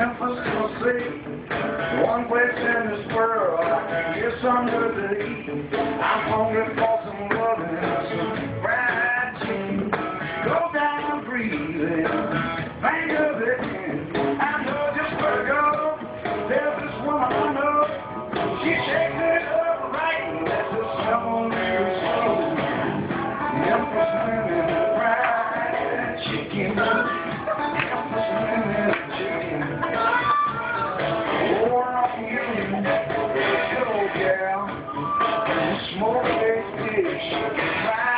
Memphis, Tennessee. One place in this world I can get some good to eat. I'm hungry for some Smoke a fish,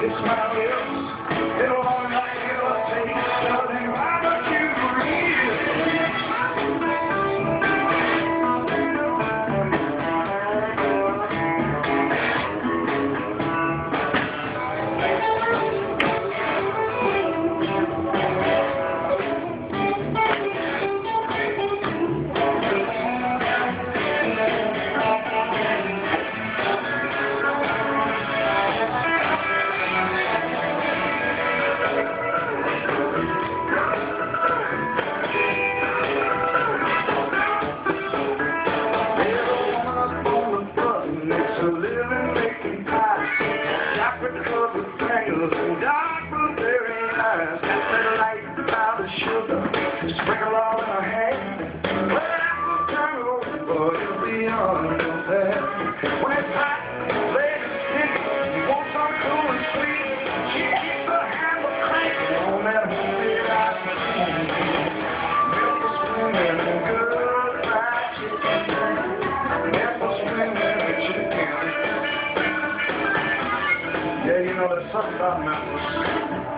Deus. Blueberry eyes. Got that light cloud sugar. Sprinkle all in her hair. Well, I could turn over, but it'll be on your bed. When it's hot, late you want some cool and sweet. She keeps her that homemade ice cream. Memphis women, good chicken. Yeah, you know, there's something about Memphis.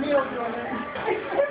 Neo-Blonde.